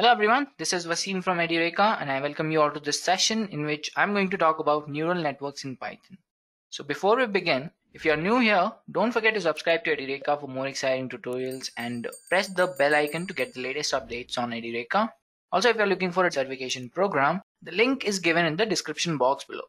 Hello everyone, this is Vaseem from Edureka and I welcome you all to this session in which I'm going to talk about neural networks in Python. So before we begin, if you're new here, don't forget to subscribe to Edureka for more exciting tutorials and press the bell icon to get the latest updates on Edureka. Also, if you're looking for a certification program, the link is given in the description box below.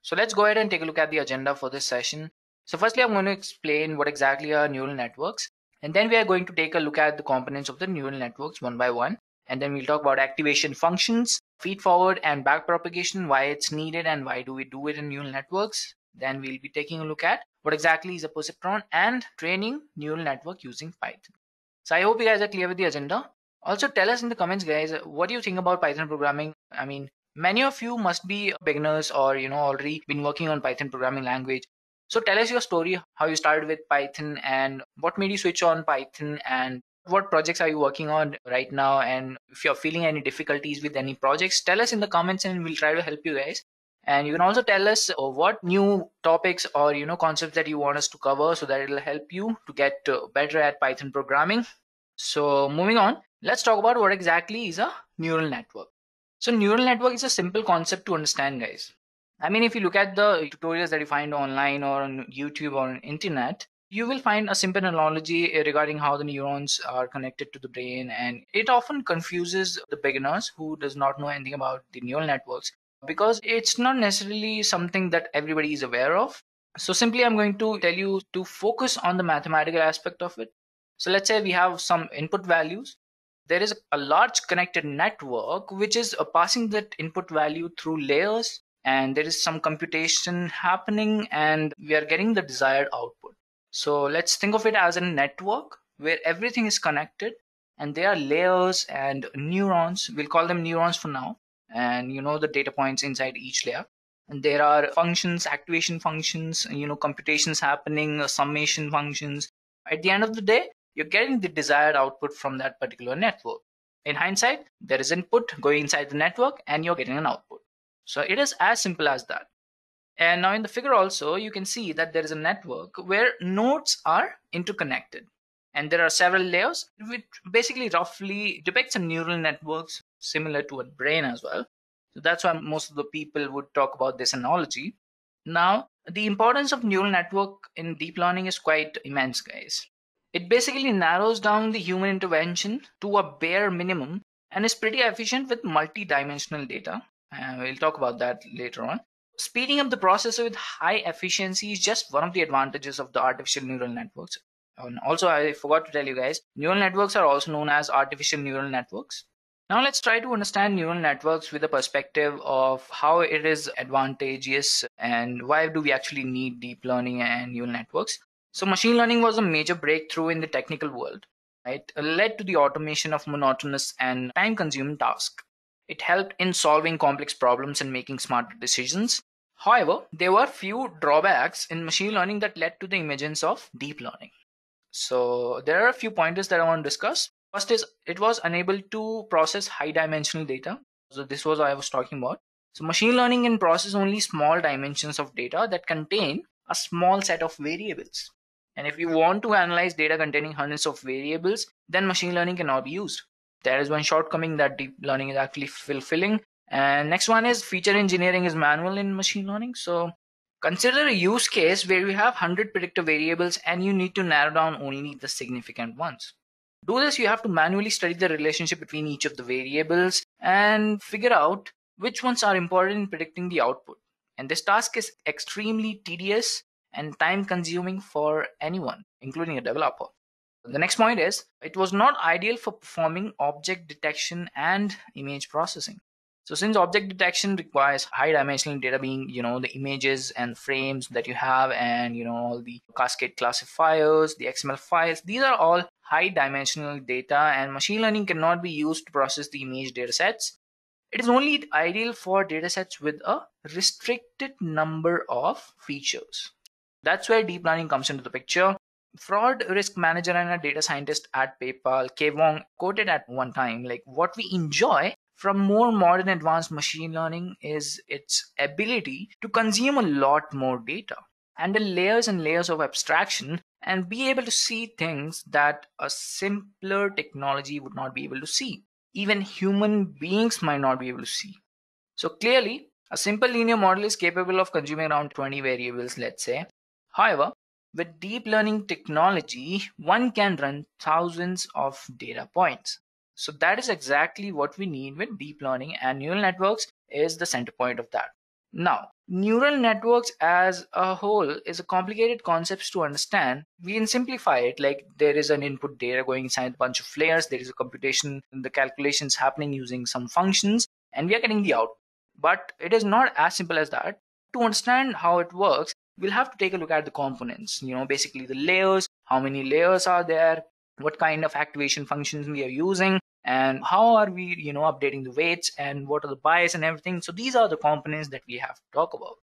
So let's go ahead and take a look at the agenda for this session. So firstly, I'm going to explain what exactly are neural networks and then we are going to take a look at the components of the neural networks one by one and then we'll talk about activation functions, feed forward and back propagation, why it's needed and why do we do it in neural networks. Then we'll be taking a look at what exactly is a perceptron and training neural network using Python. So I hope you guys are clear with the agenda. Also tell us in the comments guys, what do you think about Python programming? I mean, many of you must be beginners or you know already been working on Python programming language. So tell us your story, how you started with Python and what made you switch on Python and what projects are you working on right now? And if you're feeling any difficulties with any projects tell us in the comments and we'll try to help you guys. And you can also tell us uh, what new topics or you know concepts that you want us to cover so that it'll help you to get uh, better at python programming. So moving on let's talk about what exactly is a neural network. So neural network is a simple concept to understand guys. I mean if you look at the tutorials that you find online or on youtube or on internet you will find a simple analogy uh, regarding how the neurons are connected to the brain and it often confuses the beginners who does not know anything about the neural networks because it's not necessarily something that everybody is aware of. So simply i'm going to tell you to focus on the mathematical aspect of it. So let's say we have some input values. There is a large connected network which is passing that input value through layers and there is some computation happening and we are getting the desired output so let's think of it as a network where everything is connected and there are layers and neurons. We'll call them neurons for now. And you know the data points inside each layer. And there are functions, activation functions, you know, computations happening, summation functions. At the end of the day, you're getting the desired output from that particular network. In hindsight, there is input going inside the network and you're getting an output. So it is as simple as that. And now in the figure also, you can see that there is a network where nodes are interconnected. And there are several layers, which basically roughly depicts a neural networks similar to a brain as well. So that's why most of the people would talk about this analogy. Now, the importance of neural network in deep learning is quite immense, guys. It basically narrows down the human intervention to a bare minimum and is pretty efficient with multi-dimensional data. Uh, we'll talk about that later on. Speeding up the process with high efficiency is just one of the advantages of the artificial neural networks. And also, I forgot to tell you guys, neural networks are also known as artificial neural networks. Now let's try to understand neural networks with a perspective of how it is advantageous and why do we actually need deep learning and neural networks. So machine learning was a major breakthrough in the technical world. It led to the automation of monotonous and time consuming tasks. It helped in solving complex problems and making smarter decisions. However, there were few drawbacks in machine learning that led to the emergence of deep learning. So there are a few pointers that I want to discuss. First is it was unable to process high dimensional data. So this was what I was talking about. So machine learning can process only small dimensions of data that contain a small set of variables. And if you want to analyze data containing hundreds of variables, then machine learning cannot be used there is one shortcoming that deep learning is actually fulfilling. And next one is feature engineering is manual in machine learning. So consider a use case where you have 100 predictor variables and you need to narrow down only the significant ones. Do this you have to manually study the relationship between each of the variables and figure out which ones are important in predicting the output. And this task is extremely tedious and time consuming for anyone including a developer the next point is it was not ideal for performing object detection and image processing. So since object detection requires high dimensional data being, you know, the images and frames that you have and, you know, all the cascade classifiers, the XML files, these are all high dimensional data and machine learning cannot be used to process the image data sets. It is only ideal for data sets with a restricted number of features. That's where deep learning comes into the picture fraud risk manager and a data scientist at PayPal, Ke Vuong, quoted at one time like what we enjoy from more modern advanced machine learning is its ability to consume a lot more data and the layers and layers of abstraction and be able to see things that a simpler technology would not be able to see. even human beings might not be able to see. So clearly, a simple linear model is capable of consuming around 20 variables, let's say. However, with deep learning technology, one can run thousands of data points. So that is exactly what we need with deep learning and neural networks is the center point of that. Now, neural networks as a whole is a complicated concept to understand. We can simplify it like there is an input data going inside a bunch of layers, there is a computation, the calculations happening using some functions, and we are getting the output. But it is not as simple as that. To understand how it works, we'll have to take a look at the components, you know, basically the layers, how many layers are there, what kind of activation functions we are using, and how are we you know updating the weights and what are the bias and everything. So these are the components that we have to talk about.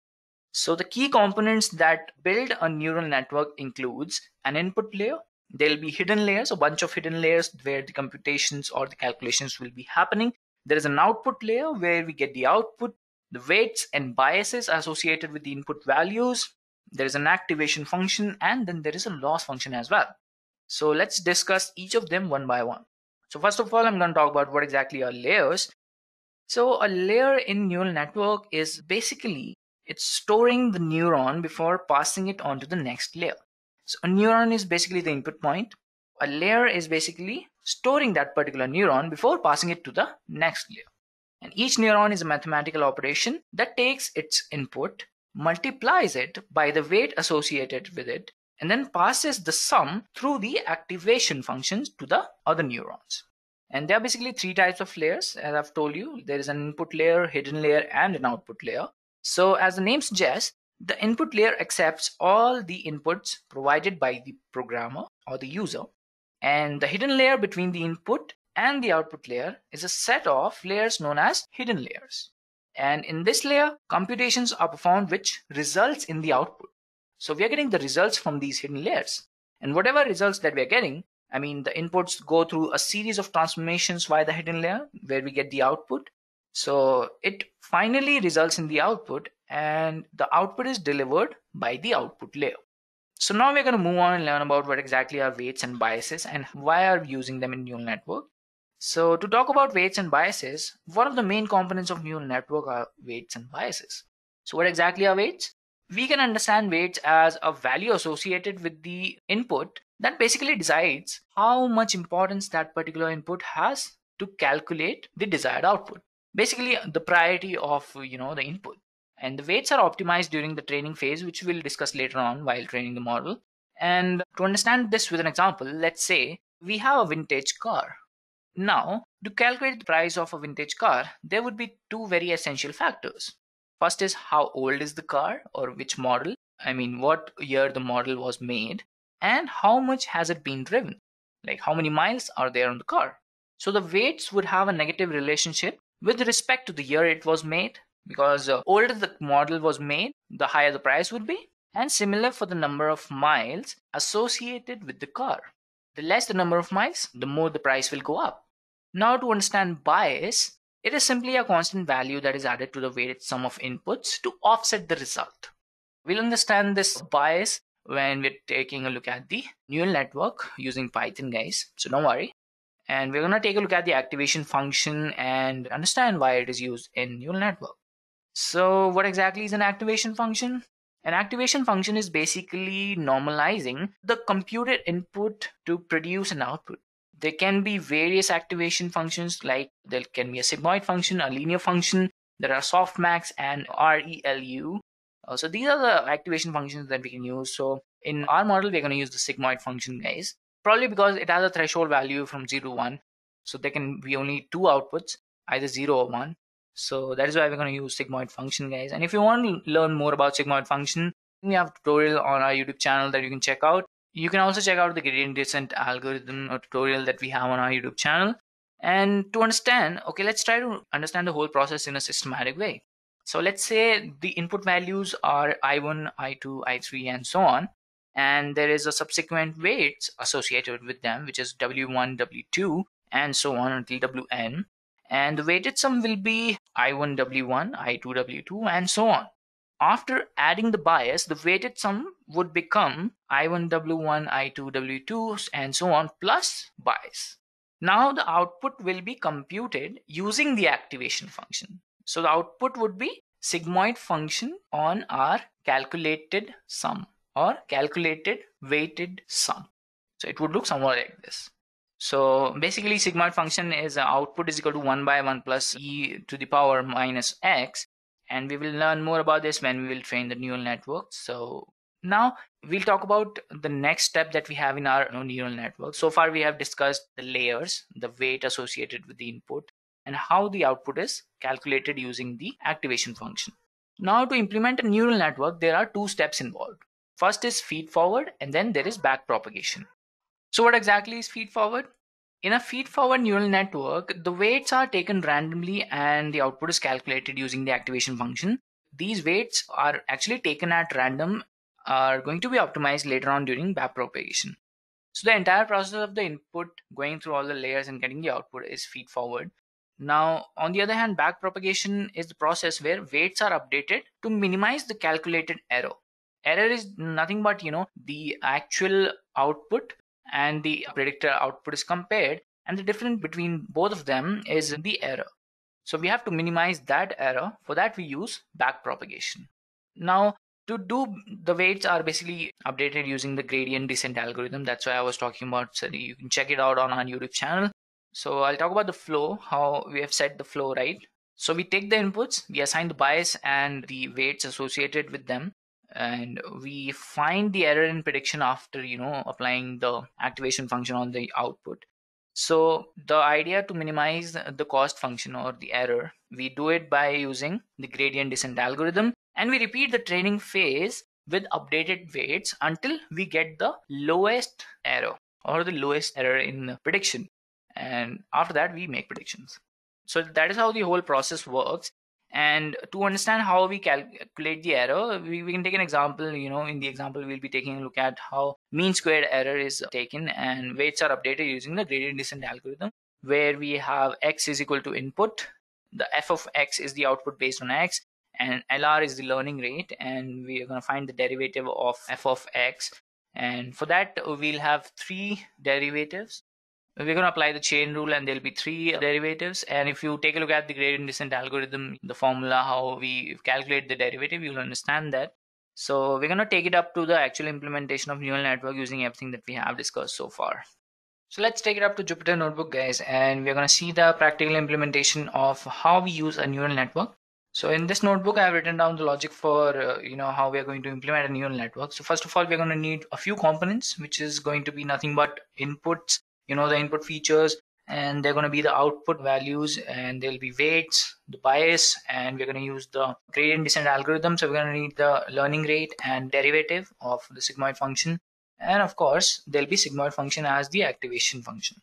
So the key components that build a neural network includes an input layer. There'll be hidden layers a bunch of hidden layers where the computations or the calculations will be happening. There is an output layer where we get the output the weights and biases associated with the input values there is an activation function and then there is a loss function as well so let's discuss each of them one by one so first of all, I'm going to talk about what exactly are layers. So a layer in neural network is basically it's storing the neuron before passing it on to the next layer. So a neuron is basically the input point. A layer is basically storing that particular neuron before passing it to the next layer. And each neuron is a mathematical operation that takes its input, multiplies it by the weight associated with it, and then passes the sum through the activation functions to the other neurons. And there are basically three types of layers, as I've told you. There is an input layer, hidden layer, and an output layer. So as the name suggests, the input layer accepts all the inputs provided by the programmer or the user. And the hidden layer between the input and the output layer is a set of layers known as hidden layers. And in this layer, computations are performed which results in the output. So we are getting the results from these hidden layers. And whatever results that we are getting, I mean, the inputs go through a series of transformations via the hidden layer where we get the output. So it finally results in the output and the output is delivered by the output layer. So now we're going to move on and learn about what exactly are weights and biases and why are we using them in neural network. So to talk about weights and biases, one of the main components of neural network are weights and biases. So what exactly are weights? we can understand weights as a value associated with the input that basically decides how much importance that particular input has to calculate the desired output basically the priority of you know the input and the weights are optimized during the training phase which we'll discuss later on while training the model and to understand this with an example let's say we have a vintage car now to calculate the price of a vintage car there would be two very essential factors First is how old is the car or which model, I mean, what year the model was made, and how much has it been driven, like how many miles are there on the car. So the weights would have a negative relationship with respect to the year it was made, because the older the model was made, the higher the price would be, and similar for the number of miles associated with the car. The less the number of miles, the more the price will go up. Now to understand bias, it is simply a constant value that is added to the weighted sum of inputs to offset the result. We'll understand this bias when we're taking a look at the neural network using Python, guys. So don't worry. And we're going to take a look at the activation function and understand why it is used in neural network. So what exactly is an activation function? An activation function is basically normalizing the computed input to produce an output there can be various activation functions like there can be a sigmoid function a linear function there are softmax and relu uh, so these are the activation functions that we can use. So in our model we're going to use the sigmoid function guys probably because it has a threshold value from 0 to 1 so there can be only two outputs either 0 or 1 so that is why we're going to use sigmoid function guys. And if you want to learn more about sigmoid function we have a tutorial on our youtube channel that you can check out you can also check out the gradient descent algorithm or tutorial that we have on our YouTube channel. And to understand, okay, let's try to understand the whole process in a systematic way. So let's say the input values are I1, I2, I3, and so on. And there is a subsequent weights associated with them, which is W1, W2, and so on until Wn. And the weighted sum will be I1, W1, I2, W2, and so on. After adding the bias, the weighted sum would become I1W1, I2W2, and so on plus bias. Now the output will be computed using the activation function. So the output would be sigmoid function on our calculated sum or calculated weighted sum. So it would look somewhat like this. So basically sigmoid function is uh, output is equal to 1 by 1 plus e to the power minus x and we will learn more about this when we will train the neural network. So now we'll talk about the next step that we have in our neural network. So far we have discussed the layers, the weight associated with the input and how the output is calculated using the activation function. Now to implement a neural network, there are two steps involved. First is feed forward and then there is back propagation. So what exactly is feed forward? In a feed forward neural network, the weights are taken randomly and the output is calculated using the activation function. These weights are actually taken at random are going to be optimized later on during backpropagation. So the entire process of the input going through all the layers and getting the output is feed forward. Now, on the other hand, backpropagation is the process where weights are updated to minimize the calculated error. Error is nothing but, you know, the actual output and the predictor output is compared and the difference between both of them is the error. So we have to minimize that error. For that we use backpropagation. Now to do the weights are basically updated using the gradient descent algorithm that's why i was talking about so you can check it out on our youtube channel so i'll talk about the flow how we have set the flow right so we take the inputs we assign the bias and the weights associated with them and we find the error in prediction after you know applying the activation function on the output. So the idea to minimize the cost function or the error we do it by using the gradient descent algorithm and we repeat the training phase with updated weights until we get the lowest error or the lowest error in prediction. And after that we make predictions. So that is how the whole process works and to understand how we calculate the error we, we can take an example you know in the example we'll be taking a look at how mean squared error is taken and weights are updated using the gradient descent algorithm where we have x is equal to input the f of x is the output based on x and lr is the learning rate and we are going to find the derivative of f of x. And for that we'll have three derivatives we're going to apply the chain rule and there'll be three derivatives. And if you take a look at the gradient descent algorithm the formula how we calculate the derivative you'll understand that. So we're going to take it up to the actual implementation of neural network using everything that we have discussed so far. So let's take it up to Jupyter Notebook guys and we're going to see the practical implementation of how we use a neural network. So in this notebook, I have written down the logic for, uh, you know, how we are going to implement a neural network. So first of all, we're going to need a few components, which is going to be nothing but inputs, you know, the input features, and they're going to be the output values, and there'll be weights, the bias, and we're going to use the gradient descent algorithm. So we're going to need the learning rate and derivative of the sigmoid function. And of course, there'll be sigmoid function as the activation function.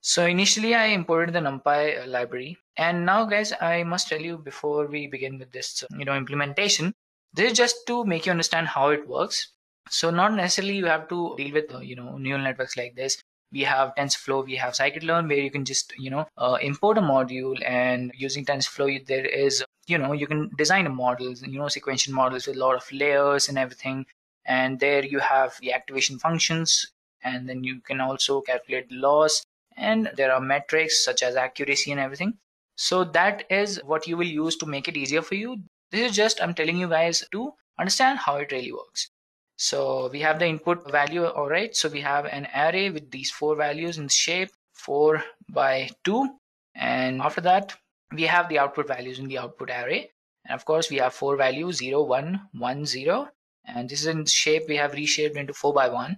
So initially I imported the NumPy uh, library and now guys I must tell you before we begin with this uh, you know implementation this is just to make you understand how it works. So not necessarily you have to deal with uh, you know neural networks like this. We have TensorFlow, we have scikit-learn where you can just you know uh, import a module and using TensorFlow there is you know you can design a model, you know sequential models with a lot of layers and everything. And there you have the activation functions and then you can also calculate the loss. And there are metrics such as accuracy and everything. So that is what you will use to make it easier for you. This is just i'm telling you guys to understand how it really works so we have the input value all right so we have an array with these four values in shape 4 by 2 and after that we have the output values in the output array. And of course we have four values 0 1 1 0 and this is in shape we have reshaped into 4 by 1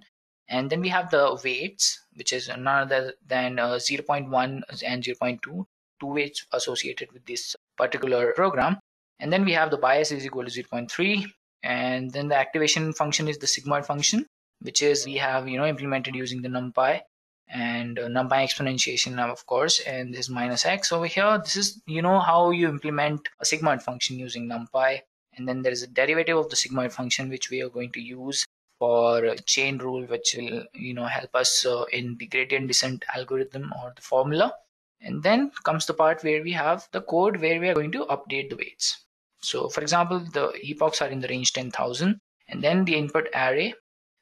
and then we have the weights which is none other than uh, 0.1 and 0.2 two. Weights associated with this particular program. And then we have the bias is equal to 0.3 and then the activation function is the sigmoid function which is we have you know implemented using the numpy and uh, numpy exponentiation of course and this is minus x over here. This is you know how you implement a sigmoid function using numpy. And then there is a derivative of the sigmoid function which we are going to use for chain rule which will you know help us uh, in the gradient descent algorithm or the formula. And then comes the part where we have the code where we are going to update the weights so for example the epochs are in the range 10,000 and then the input array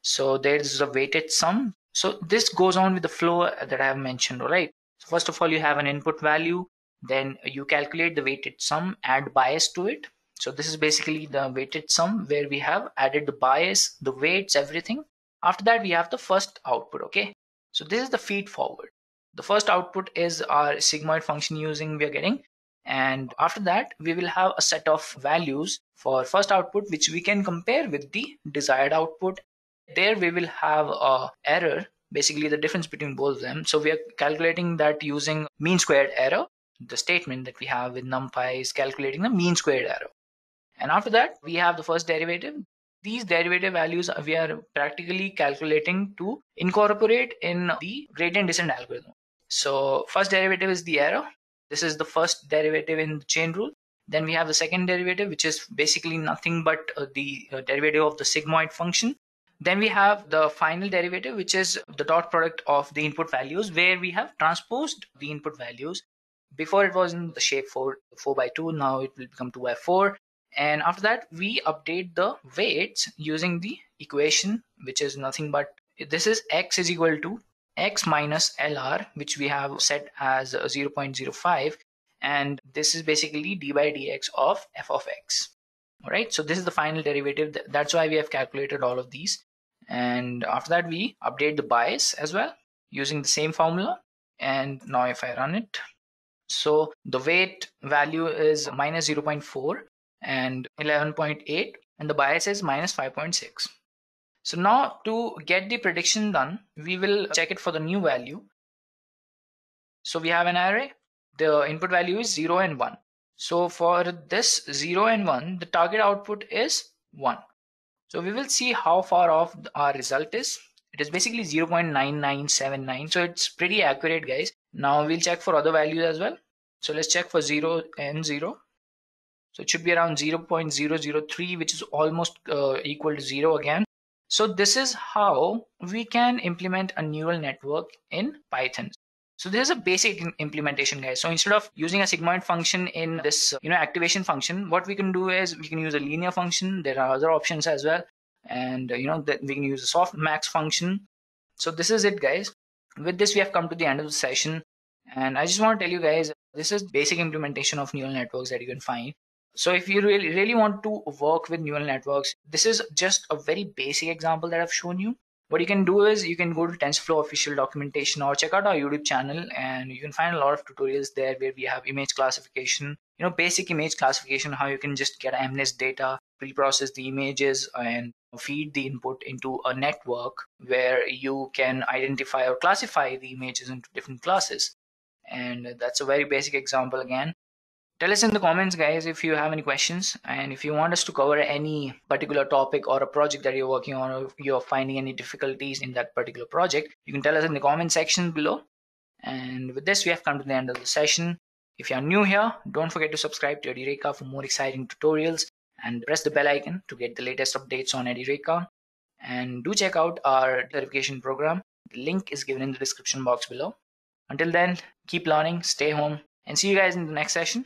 so there is a weighted sum so this goes on with the flow that I have mentioned right So first of all, you have an input value, then you calculate the weighted sum, add bias to it. So this is basically the weighted sum where we have added the bias, the weights, everything. After that, we have the first output, okay? So this is the feed forward. The first output is our sigmoid function using we are getting. And after that, we will have a set of values for first output, which we can compare with the desired output. There we will have a error, basically the difference between both of them. So we are calculating that using mean squared error. The statement that we have with numpy is calculating the mean squared error. And after that, we have the first derivative. These derivative values we are practically calculating to incorporate in the gradient descent algorithm. So first derivative is the error. This is the first derivative in the chain rule. Then we have the second derivative, which is basically nothing but uh, the uh, derivative of the sigmoid function. Then we have the final derivative, which is the dot product of the input values, where we have transposed the input values. Before it was in the shape 4, 4 by 2, now it will become 2 by 4. And after that, we update the weights using the equation, which is nothing but this is x is equal to x minus LR, which we have set as 0.05. And this is basically d by dx of f of x. All right, so this is the final derivative. That's why we have calculated all of these. And after that, we update the bias as well using the same formula. And now if I run it, so the weight value is minus 0.4 and 11.8 and the bias is minus 5.6. So now to get the prediction done, we will check it for the new value. So we have an array. The input value is 0 and 1. So for this 0 and 1, the target output is 1. So we will see how far off our result is. It is basically 0.9979. So it's pretty accurate guys. Now we'll check for other values as well. So let's check for 0 and 0. So it should be around 0.003 which is almost uh, equal to 0 again. So this is how we can implement a neural network in Python. So this is a basic implementation guys. So instead of using a sigmoid function in this you know activation function, what we can do is we can use a linear function. There are other options as well. And you know that we can use a softmax function. So this is it guys. With this we have come to the end of the session. And I just want to tell you guys, this is basic implementation of neural networks that you can find. So if you really, really want to work with neural networks, this is just a very basic example that I've shown you. What you can do is you can go to TensorFlow official documentation or check out our YouTube channel and you can find a lot of tutorials there where we have image classification, you know, basic image classification, how you can just get MNIST data, pre-process the images and feed the input into a network where you can identify or classify the images into different classes. And that's a very basic example again tell us in the comments guys if you have any questions and if you want us to cover any particular topic or a project that you're working on or you're finding any difficulties in that particular project you can tell us in the comment section below. And with this we have come to the end of the session. If you are new here don't forget to subscribe to Edureka for more exciting tutorials and press the bell icon to get the latest updates on Edureka and do check out our certification program. The link is given in the description box below. Until then keep learning stay home and see you guys in the next session